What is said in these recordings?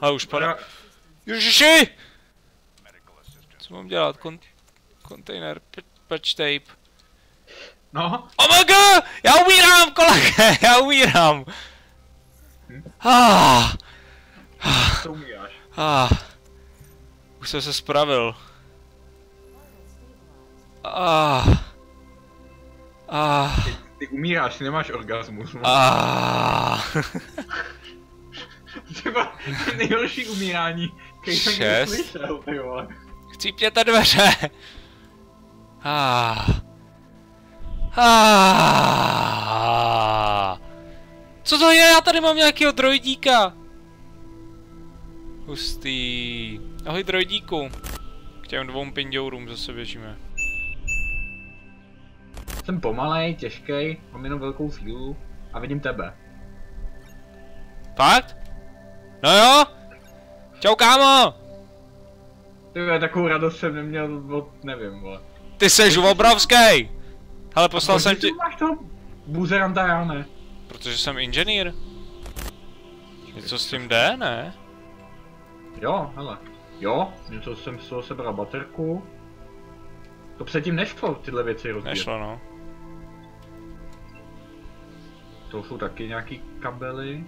Ale už padá. Ježiši! Co mám dělat? Kon kontejner, patch tape. No, OMG! Já umírám, kolege! Já umírám! Ah, to umíráš. ah. Už jsem se spravil. Ah. Ah. Ty, ty umíráš, ty nemáš orgasmus. no. Ah. Třeba nejhorší umírání, který jsem Šest. slyšel, ty vole. Chcípněte dveře! Ah. Ah. Co to je? Já tady mám nějakého droidíka. Hustý. Ahoj droidíku. K těm dvou pindourům zase běžíme. Jsem pomalej, těžkej, mám jenom velkou sílu a vidím tebe. Fakt? No jo? Čau kámo! Ty vole, takovou radost jsem neměl od, nevím, vole. Ty seš obrovský! Hele, poslal jsem ti... máš toho buzeranta, já ne. Protože jsem inženýr. Něco s tím jde, ne? Jo, hele. Jo, něco jsem z toho sebral baterku. To předtím nešlo tyhle věci rozbíjet. Nešlo no. To jsou taky nějaký kabely.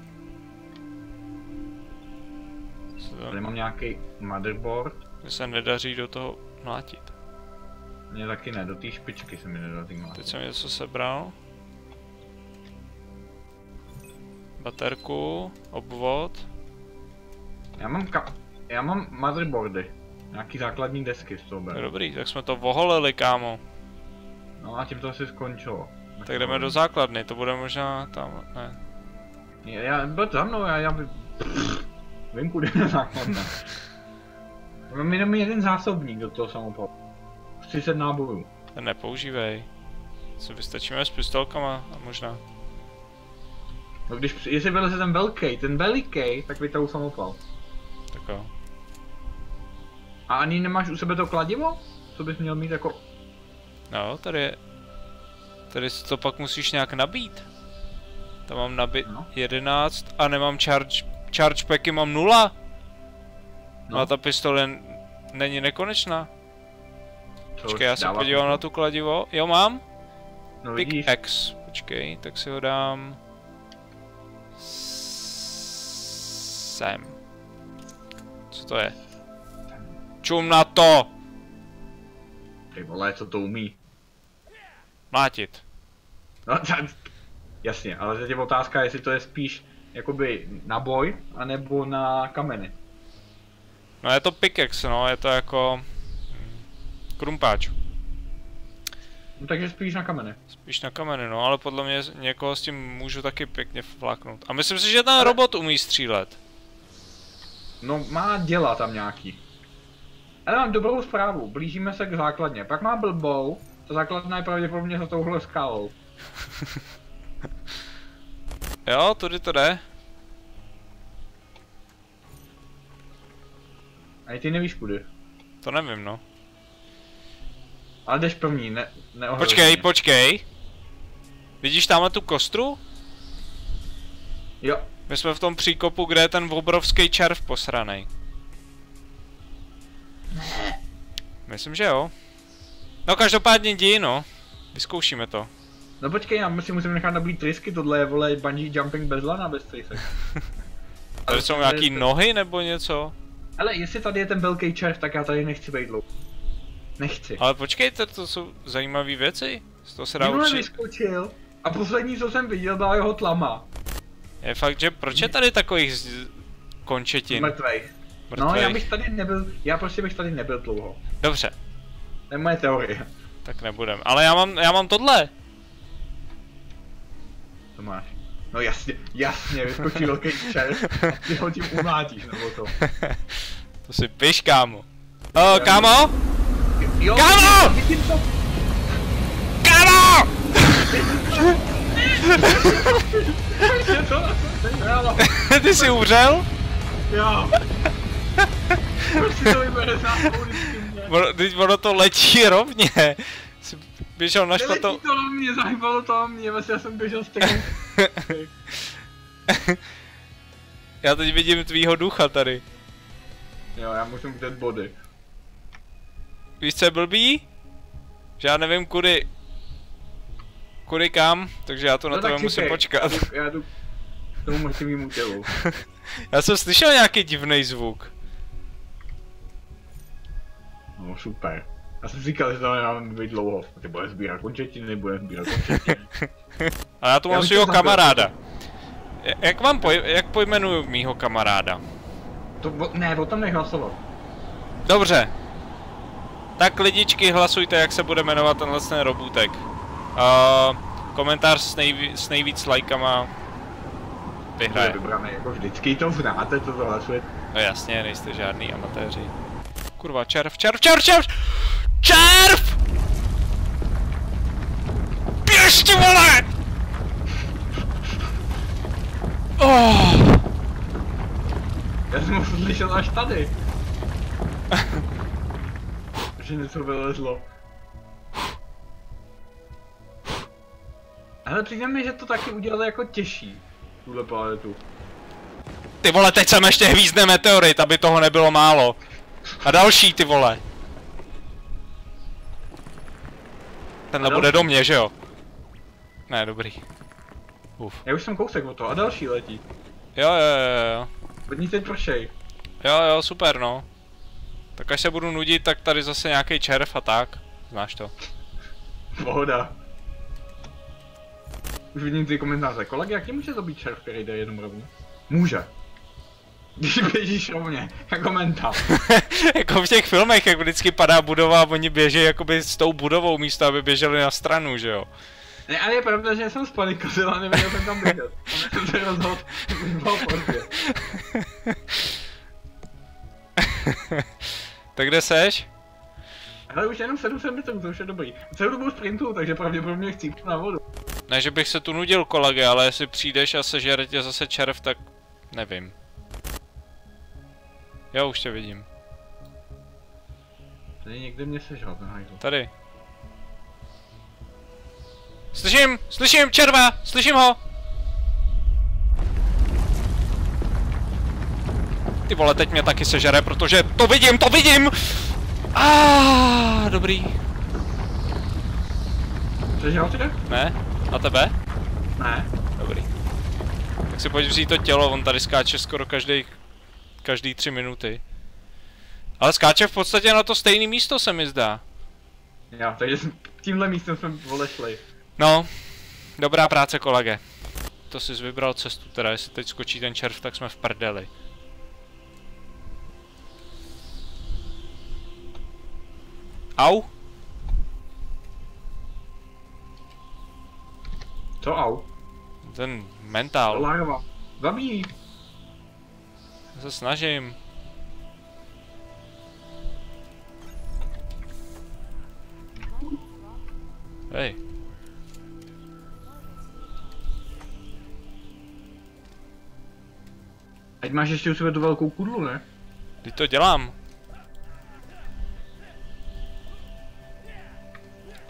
Tady mám nějaký motherboard. Mně se nedaří do toho mlátit. Mně taky ne, do té špičky se mi Teď mlátit. jsem něco sebral. Baterku, obvod. Já mám ka... Já mám motherboardy. Nějaký základní desky z toho beru. Dobrý, tak jsme to voholili, kámo. No a tím to asi skončilo. Tak jdeme do základny, to bude možná tam, ne. Já, já byl za mnou, já, já by... Vím, kudy je základna. Mám jenom jeden zásobník do toho samopalu. 30 nábojů. Ten nepoužívej. Co vystačíme s pistolkama a možná. No když, jestli vyleze ten velký, ten veliký, tak vytahu samopal. Tak jo. A ani nemáš u sebe to kladivo? Co bys měl mít jako... No, tady je... Tady si to pak musíš nějak nabít. Tam mám nabit No. 11 a nemám charge... Charge packy mám 0. No. A ta pistole není nekonečná. Počkej, já se podívám na tu kladivo. Jo, mám. No vidíš, Pickaxe. Počkej, tak si ho dám... Sem. Co to je? Čum na to! ty vole, co to umí. Mlátit. No, ta, jasně, ale teď je otázka, jestli to je spíš jakoby na boj, anebo na kameny. No je to pickaxe, no, je to jako... hm, Krumpáč. No takže spíš na kameny. Spíš na kameny, no, ale podle mě někoho s tím můžu taky pěkně fláknout. A myslím si, že ten robot umí střílet. No má děla tam nějaký. Ale mám dobrou zprávu, blížíme se k základně. Pak má blbou, ta základna je pravděpodobně za touhle skalou. Jo, tudy to jde. A ty nevíš kudy. To nevím, no. Ale jdeš první, ne, neohrož Počkej, počkej. Vidíš tamhle tu kostru? Jo, My jsme v tom příkopu, kde je ten obrovský červ posranej. Myslím, že jo. No každopádně jdi, no. Vyzkoušíme to. No počkej, já si musím nechat nablít trysky, tohle je vole bungee jumping bez lana, bez trysek. Tady jsou nějaký nohy nebo něco? Ale jestli tady je ten velký červ, tak já tady nechci být dlouho. Nechci. Ale počkejte, to jsou zajímavé věci. Z toho se dá Minule určit. vyskočil a poslední, co jsem viděl, byla jeho tlama. Je fakt, že proč je tady takových z... končetin? Mrtvej. No, já bych tady nebyl, já prostě bych tady nebyl dlouho. Dobře, To je moje teorie. tak nebudem. Ale já mám, já mám tohle. To máš. No jasně, jasně, vyskočí velký červ a ty ho tím umlátíš, nebo to. to si piš, kámo. O, kámo? Jo, Kámo! to, Kámo! Ty jsi umřel? jo. Proč si to vybere teď ono to letí rovně. Běžel na špatou... to na mě, zahybalo to na mě, vlastně já jsem běžel stejně. Já teď vidím tvýho ducha tady. Jo, já musím vidět body. Víš co je blbý? Že já nevím kudy... Kudy kam, takže já to na No tebe tak musím čekej, počkat. Já jdu, já jdu k tomu mrtvému tělu. Já jsem slyšel nějaký divný zvuk. No super. Já jsem říkal, že to nemáme být dlouho. Ty bude sbírat končetiny, bude sbírat končetiny. A já tu mám svého kamaráda. Ja- Jak vám poj- jak pojmenuju mýho kamaráda? to, ne, o tom nehlasovat. Dobře. Tak lidičky, hlasujte, jak se bude jmenovat tenhle ten robůtek. Uh, komentář s, nejví- s nejvíc lajkama To je vyhraje. vybrané jako vždycky, to znáte, to hlasuje. No jasně, nejste žádný amatéři. Kurva, červ, červ, červ, červ! Červ! Běž ty vole! Oh, Já jsem ho slyšel až tady. že něco vylezlo. Ale přijde mi, že to taky udělali jako těžší. Tuhle planetu. ty vole, teď sem ještě hvízdne meteorit, aby toho nebylo málo. A další, ty vole. Tenhle bude do mě, že jo? Ne, dobrý. Uf. Já už jsem kousek od toho a další letí. Jo, jo, jo, jo. Od ní teď pršej. Jo, jo, super, no. Tak až se budu nudit, tak tady zase nějaký červ a tak. Znáš to. Pohoda. Už vidím ty komentáře. Kolegy, jak tě může zabít červ, který jde jenom rovně? Může. Když běžíš rovně, jako mentál. jako v těch filmech, jak vždycky padá budova a oni běží jakoby s tou budovou místo, aby běželi na stranu, že jo. Ne, ale je pravda, že jsem spanikoval a nevěděl jsem tam běžet. Jsem se rozhodl, už bylo pozdě. tak kde seš? Ale už jenom 700 metrů, to už je dobrý. Celou dobu sprintu, takže pravděpodobně chci na vodu. Ne, že bych se tu nudil, kolege, ale jestli přijdeš a sežere tě zase červ, tak nevím. Jo, už tě vidím. Tady někde mě sežal ten hajzl. Tady. Slyším, slyším červa, slyším ho. Ty vole, teď mě taky sežere, protože to vidím, to vidím! Ah, dobrý. Sežal tě? Ne? A tebe? Ne. Dobrý. Tak si pojď vzít to tělo, on tady skáče skoro každý, každý tři minuty. Ale skáče v podstatě na to stejné místo se mi zdá. Já, takže tímhle místem jsme vole šli. No, dobrá práce kolege. To jsi vybral cestu, teda jestli teď skočí ten červ, tak jsme v prdeli. Au? Co au? Ten mentál. Larva. Zabíjí. Já se snažím. Hej. Ať máš ještě u sebe tu velkou kudlu, ne? Teď to dělám.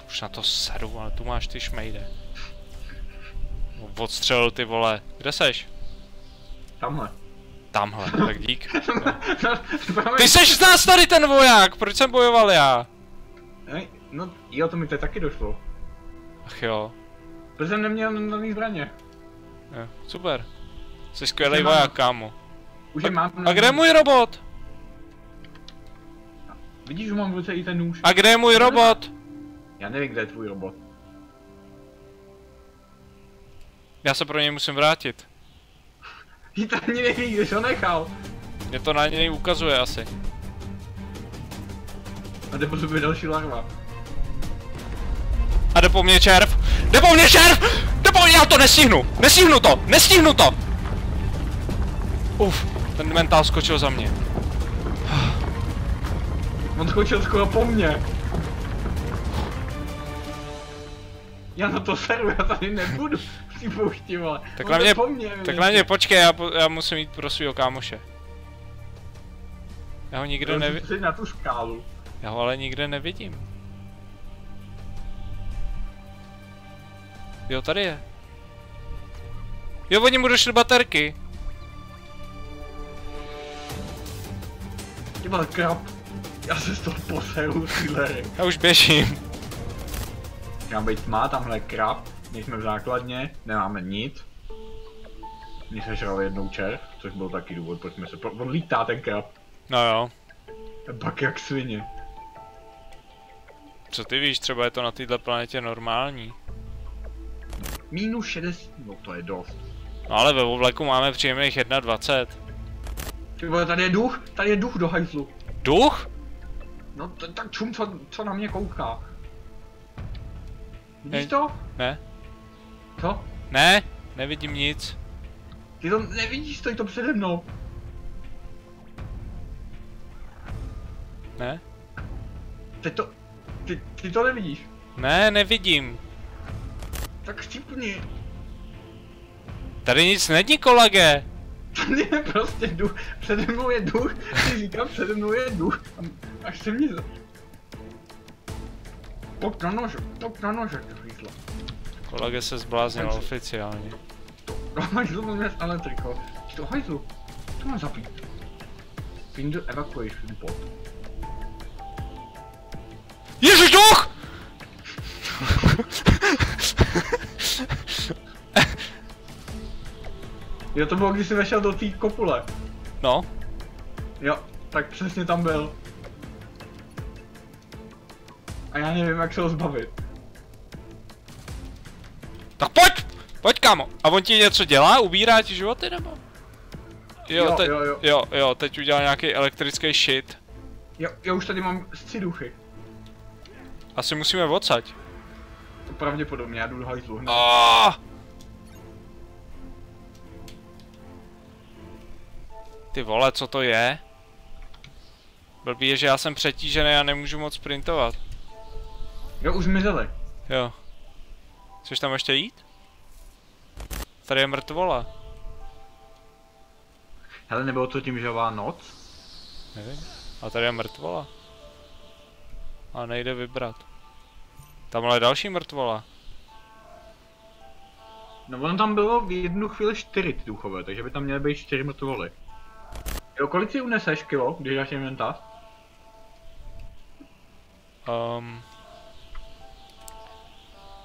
Už na to seru, ale tu máš ty šmejde. Odstřelil ty vole. Kde seš? Tamhle. Tamhle, tak dík. Ty seš z nás tady ten voják, proč jsem bojoval já? No, jo, to mi to taky došlo. Ach jo, Protože jsem neměl nový zbraně. jo super. Jsi skvělý voják, kámo. Už je mám. A kde je můj robot? Vidíš, že mám v ruce i ten nůž. A kde je můj robot? Já nevím, kde je tvůj robot. Já se pro něj musím vrátit. Ty to ani neví, kde jsi ho nechal. Mě to na něj ukazuje asi. A jde po sobě další larva. A jde po mně červ! Jde po mně červ! Jde po já to nestihnu! Nestihnu to! Nestihnu to! Uf, ten mentál skočil za mě. On skočil skoro po mně. Já na to seru, já tady nebudu v té poušti, vole. Tak On na mě, po mně, tak na mě počkej, já, po, já musím jít pro svého kámoše. Já ho nikde Já nevi... si na tu skálu. Já ho ale nikde nevidím. Jo, tady je. Jo, oni mu došly baterky. Ty vole, krab. Já se z toho poseru, Steelery. Já už běžím. Má být tma, tamhle krab. Nejsme v základně, nemáme nic. Mě sežral jednou červ, což byl taky důvod, proč jsme se... pro- On lítá ten krab. No jo. Pak jak svině. Co ty víš, třeba je to na této planetě normální. Minus 60, no to je dost. No ale ve obleku máme příjemných 21. Ty vole, tady je duch, tady je duch do hajzlu. Duch? No tak čum, co, co na mě kouká. Vidíš to? Ne? Co? Ne? Nevidím nic. Ty to nevidíš, stojí to přede mnou. Ne? Teď to... Ty, ty to nevidíš. Ne, nevidím. Tak štípni. Tady nic není, kolage. Tady je prostě duch. Přede mnou je duch. Ty říkám, přede mnou je duch. A- Až se mě... za- Pojď na nože, pojď na nože, to hýzlo. Kolage se zbláznil oficiálně. Hajzlu mám dnes elektriko. Do hajzlu. To mám zapít. Pin the evacuation pod. Ježiš, duch! Jo, to bylo, když jsi vešel do té kopule. No, Jo, tak přesně tam byl. A já nevím, jak se ho zbavit. Pojď, kámo. A on ti něco dělá? Ubírá ti životy, nebo? Jo, Jo, teď, jo, jo. jo, jo, teď udělal nějaký elektrický shit. Jo, já už tady mám tři duchy. Asi musíme odsaď. To pravděpodobně, já jdu do hajzlu hned. Oh! Ty vole, co to je? Blbý je, že já jsem přetížený a nemůžu moc sprintovat. Jo, už zmizeli. Jo. Chceš tam ještě jít? Tady je mrtvola. Hele, nebylo to tím, že noc? Nevím. A tady je mrtvola. A nejde vybrat. Tamhle je další mrtvola. No ono tam bylo v jednu chvíli čtyři ty duchové, takže by tam měly být čtyři mrtvoly. Jo, kolik si uneseš kilo, když dáš inventář? Um,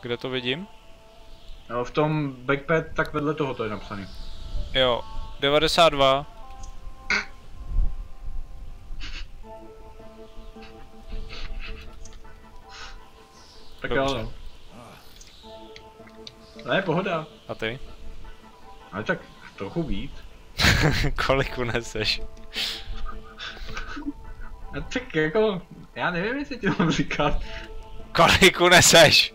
kde to vidím? No, v tom backpad tak vedle toho to je napsaný. Jo, 92. Tak Dobře. jo. Ne, pohoda. A ty? Ale tak trochu víc. Kolik uneseš? A tak jako, já nevím, jestli ti mám říkat. Kolik uneseš?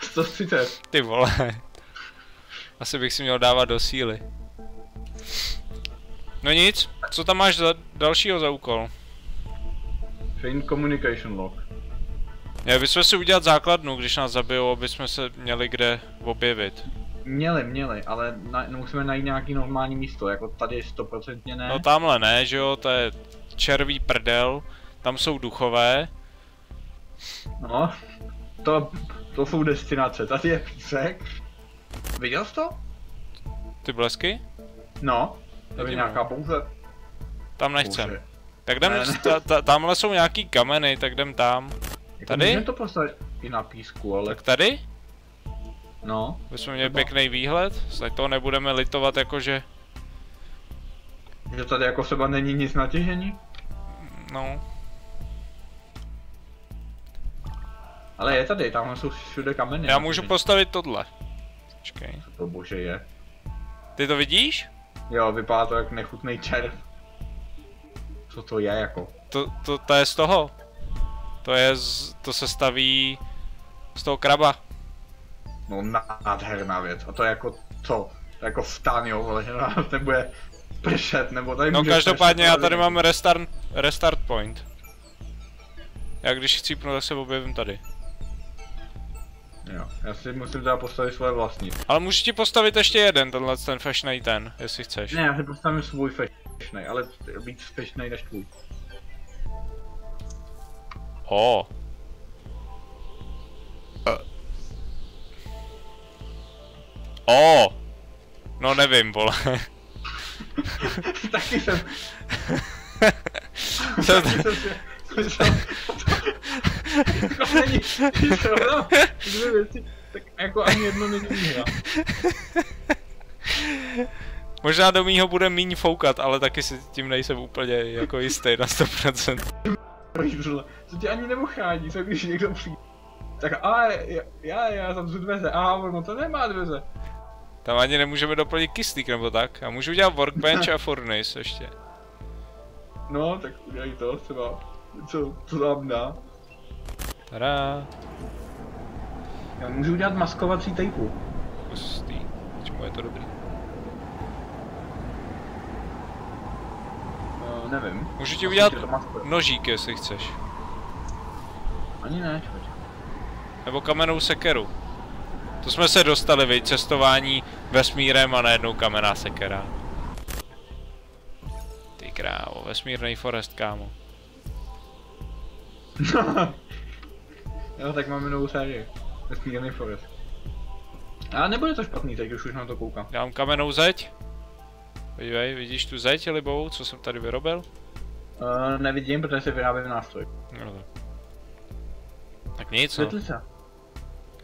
130. Ty vole. Asi bych si měl dávat do síly. No nic, co tam máš za dalšího za úkol? Find communication log. Měli bychom si udělat základnu, když nás zabijou, aby jsme se měli kde objevit. Měli, měli, ale na, no, musíme najít nějaký normální místo, jako tady 100% ne. No tamhle ne, že jo, to je červí prdel, tam jsou duchové. No, to, to jsou destinace, tady je písek. Viděl jsi to? Ty blesky? No, Vidím, je nějaká no. bouře. Tam nechcem. Bouře. Tak jdem, Ne, ne. ta, ta, tamhle jsou nějaký kameny, tak jdem tam. Jako Tady? Můžeme to postavit i na písku, ale Tak tady? no. Bychom měli Třeba. pěkný výhled, snad toho nebudeme litovat jakože, Že tady jako seba není nic na těžení. no, Ale je tady, tamhle jsou všude kameny. já můžu postavit tohle. Počkej. Co to bože je? Ty to vidíš? Jo, vypadá to jak nechutný červ. Co to je jako? To, to, to je z toho. To je z, to se staví z toho kraba. No nádherná věc. A to je jako co? To jako stan, jo, vole, že na nás nebude pršet, nebo tady No každopádně pršet, já ale- tady mám restart, restart point. Já když chcípnu, tak se objevím tady. Jo, já si musím teda postavit svoje vlastní. Ale můžu ti postavit ještě jeden, tenhle ten fashnej ten, jestli chceš. Ne, já si postavím svůj fešnej, ale víc fešnej než tvůj. O. O. No nevím, vole. Taky jsem... Jsem si- myslel, to není, srovnám dvě věci, tak jako ani jedno není výhra. Možná do mýho bude míň foukat, ale taky si tím nejsem úplně jako jistý na 100%. Žrle, to tě ani neochrání, co když někdo přijde. Tak ale já, já, já tam tu dveře, a ono to nemá dveře. Tam ani nemůžeme doplnit kyslík nebo tak. A můžu udělat workbench a furnace ještě. No, tak udělej to třeba, co, co nám dá. Tada. Já můžu udělat maskovací tejpu. Hustý. Čemu je to dobrý? Uh, nevím. Můžu ti udělat nožík, jestli chceš. Ani ne, člověče. Nebo kamennou sekeru. To jsme se dostali, vy, cestování vesmírem a najednou kamenná sekera. Ty krávo, vesmírný forest, kámo. jo, tak máme novou sérii. Vesmírný forest. A nebude to špatný teď, když už na to koukám. Dám kamennou zeď. Podívej, vidíš tu zeď libou, co jsem tady vyrobil? Uh, nevidím, protože se vyrábí nástroj. No tak. Tak nic, no. Se.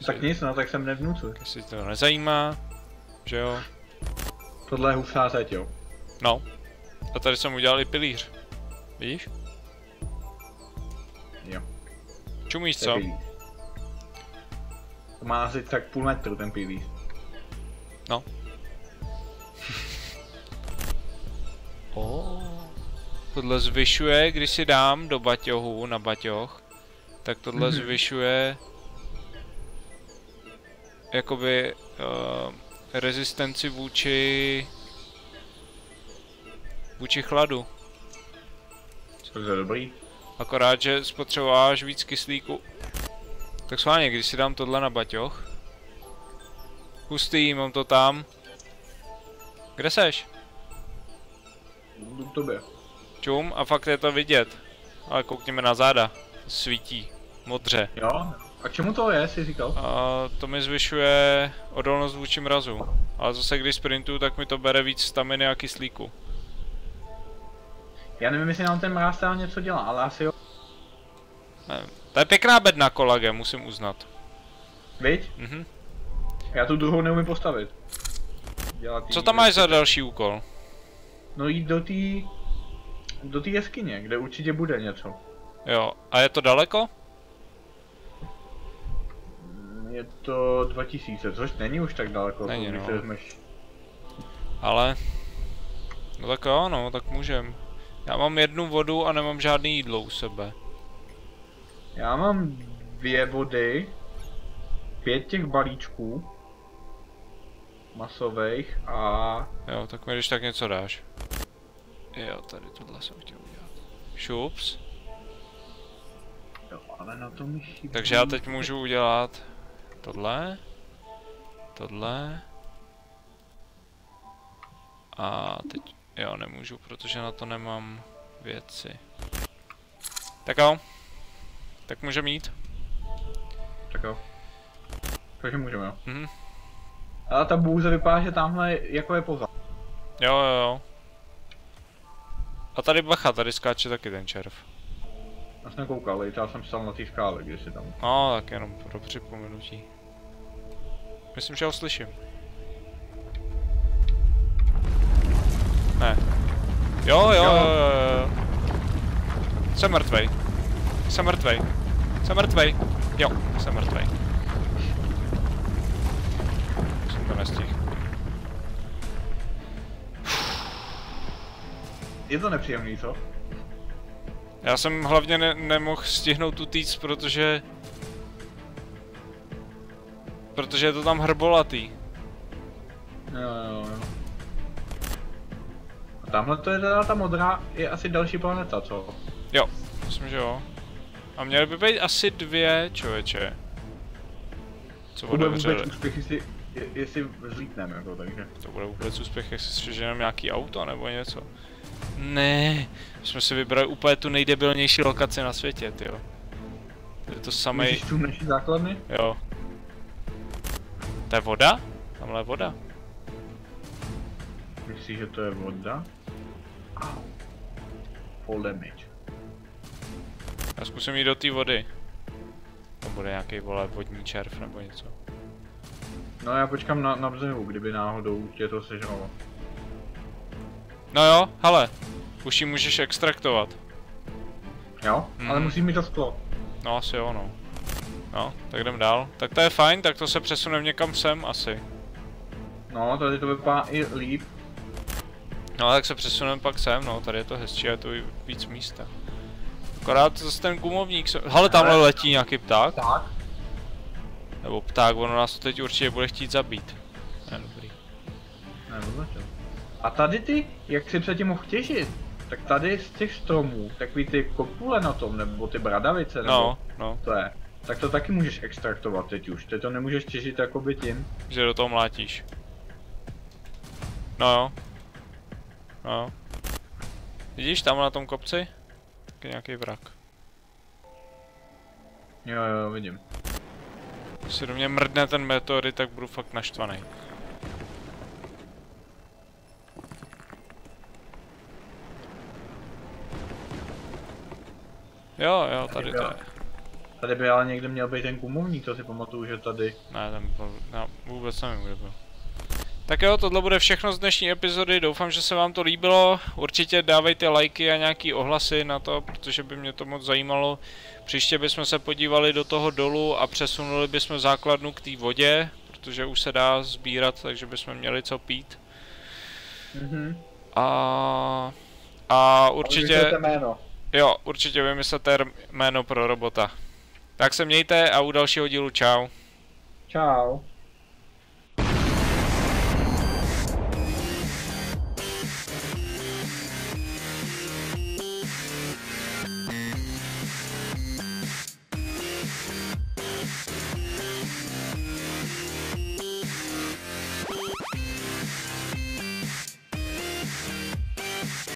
Tak nic, no, tak jsem nevnucuj. Jestli to nezajímá, že jo. Tohle je husá zeď, jo. No. A tady jsem udělal i pilíř. Vidíš? Čumíš co? pilíř. To má asi tak půl metru ten pilíř. No. Oh. Tohle zvyšuje, když si dám do baťohu na baťoh, tak tohle Mhm. zvyšuje jakoby uh, rezistenci vůči vůči chladu. To je dobrý. Akorát, že spotřebováš víc kyslíku. Tak schválně, když si dám tohle na baťoch. Hustý, mám to tam. Kde seš? Jdu k tobě. Čum a fakt je to vidět. Ale koukněme na záda. Svítí. Modře. Jo? A čemu to je, jsi říkal? A to mi zvyšuje odolnost vůči mrazu. Ale zase když sprintu, tak mi to bere víc staminy a kyslíku. Já nevím, jestli nám ten mráz něco dělá, ale asi jo. Nevím. To je pěkná bedna kolage, musím uznat. Viď? Mhm. Já tu druhou neumím postavit. Dělat Co tam máš za další úkol? No jít do té... Do té jeskyně, kde určitě bude něco. Jo, a je to daleko? Je to 2000, což není už tak daleko, Není, když no. vezmeš. Ale... No tak jo, no, tak můžem. Já mám jednu vodu a nemám žádný jídlo u sebe. Já mám dvě vody, pět těch balíčků masových a Jo, tak mi když tak něco dáš. Jo, tady tohle jsem chtěl udělat. Šups. jo, ale na to mi chybí. Takže já teď můžu udělat tohle. Tohle. A teď, jo, nemůžu, protože na to nemám věci. Tak jo. Tak můžeme jít. Tak jo. Takže můžeme jo. Mhm. Ale ta bůze vypadá, že tamhle jako je pozad. Jo, jo, jo. A tady bacha, tady skáče taky ten červ. Já jsem koukal, ale já jsem stál na té skále, když si tam. No, tak jenom pro připomenutí. Myslím, že ho slyším. Ne. Jo, jo, jo, Jo. Jsem mrtvej. Jsem mrtvej. Jsem mrtvej. Jo, jsem mrtvej. Jsem to nestihl. Je to nepříjemný, co? Já jsem hlavně ne- nemohl stihnout utíct, protože... Protože je to tam hrbolatý. Jo, jo, jo. Tamhle to je teda ta modrá, je asi další planeta, co? Jo, myslím, že jo. A měly by být asi dvě, člověče. Co bude vůbec úspěch, jestli, je- jestli vzlítneme, jako, takže. To bude vůbec úspěch, jestli si ženeme nějaký auto nebo něco. Ne, my jsme si vybrali úplně tu nejdebilnější lokaci na světě, tyjo. Je to samej, Myslíš tu naší základny? jo. To je voda? Tamhle je voda. Myslíš, že to je voda? Full damage. Já zkusím jít do té vody. To bude nějaký vole vodní červ nebo něco. No já počkám na, na břehu, kdyby náhodou tě to sežralo. No jo, hele. Už ji můžeš extraktovat. Jo? Mhm. Ale musí mít to sklo. No asi jo, no. No, tak jdem dál. Tak to je fajn, tak to se přesuneme někam sem asi. No, tady to vypadá i líp. No tak se přesuneme pak sem, no, tady je to hezčí a je tu i víc místa. Akorát zase ten gumovník, hele tamhle letí nějaký pták, Tak. nebo pták, ono nás to teď určitě bude chtít zabít. Ne, dobrý. Ne, označil. A tady ty, jak si předtím mohl těžit, tak tady z těch stromů, takový ty kopule na tom, nebo ty bradavice, nebo No, no, to je, tak to taky můžeš extraktovat teď už. Teď to nemůžeš těžit jakoby tím. že do toho mlátíš. No jo. No. Vidíš tam na tom kopci? Tak je nějaký vrak. Jo, jo, vidím. Když se do mě mrdne ten meteorit, tak budu fakt naštvaný. Jo, jo, tady to je. Tady by ale někde měl být ten gumovník, to si pamatuju, že tady. Ne, ten byl, no, vůbec nevím, kde byl. Tak jo, tohle bude všechno z dnešní epizody, doufám, že se vám to líbilo. Určitě dávejte lajky a nějaký ohlasy na to, protože by mě to moc zajímalo. Příště bychom se podívali do toho dolu a přesunuli bychom základnu k té vodě, protože už se dá sbírat, takže bychom měli co pít. Mhm. A, a určitě, jméno. jo, určitě vymyslete jméno pro robota. Tak se mějte a u dalšího dílu čau. Čau.